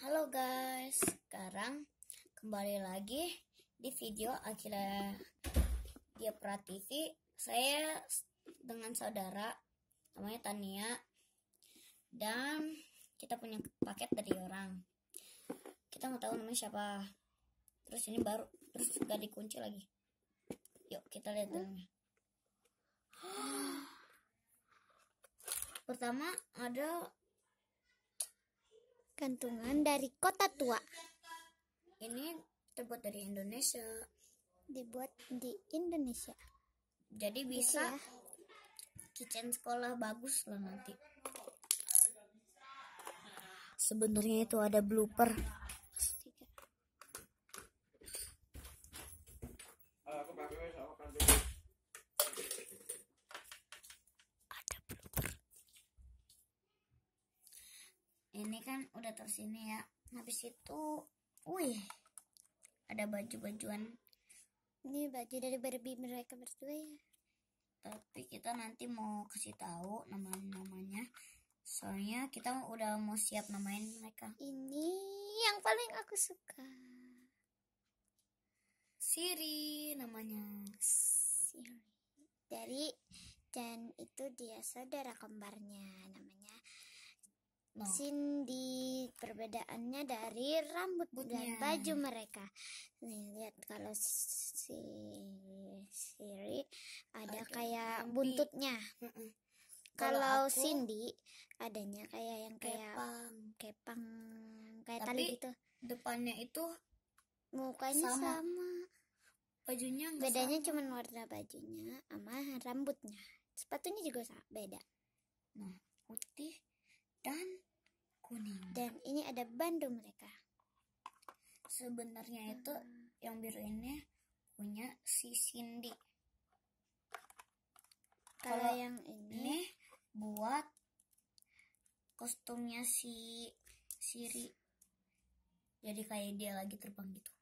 Halo guys, sekarang kembali lagi di video Akila Dia Prativi. Saya dengan saudara namanya Tania dan kita punya paket dari orang. Kita nggak tahu namanya siapa. Terus ini baru terus gak dikunci lagi. Yuk kita lihat dalamnya. Pertama ada Gantungan dari kota tua ini terbuat dari Indonesia. dibuat di Indonesia. Jadi Gitu bisa ya. kitchen sekolah bagus lah nanti. Sebenarnya itu ada blooper. Tiga. Ada blooper. Ini kan udah terus ini ya. Habis itu, wih, ada baju-bajuan. Ini baju dari Barbie mereka berdua ya. Tapi kita nanti mau kasih tahu nama-namanya. Soalnya kita udah mau siap namain mereka. Ini yang paling aku suka. Siri namanya. Siri. Dari dan itu dia saudara kembarnya namanya. Cindy. Perbedaannya dari rambut dan baju mereka. Nih lihat kalau si Siri ada Ada kayak buntutnya. Kalau Kalau aku- Cindy adanya kayak yang kayak Kepang. kepang kayak Tapi tali gitu. Depannya itu Mukanya sama. sama. bajunya Bedanya cuma warna bajunya sama rambutnya. Sepatunya juga sama, beda. Nah, putih dan kuning. Dan ini ada bandu mereka. Sebenarnya itu yang biru ini punya si Cindy. Kalau Kalau yang ini Ini buat kostumnya si Siri. Jadi kayak dia lagi terbang gitu.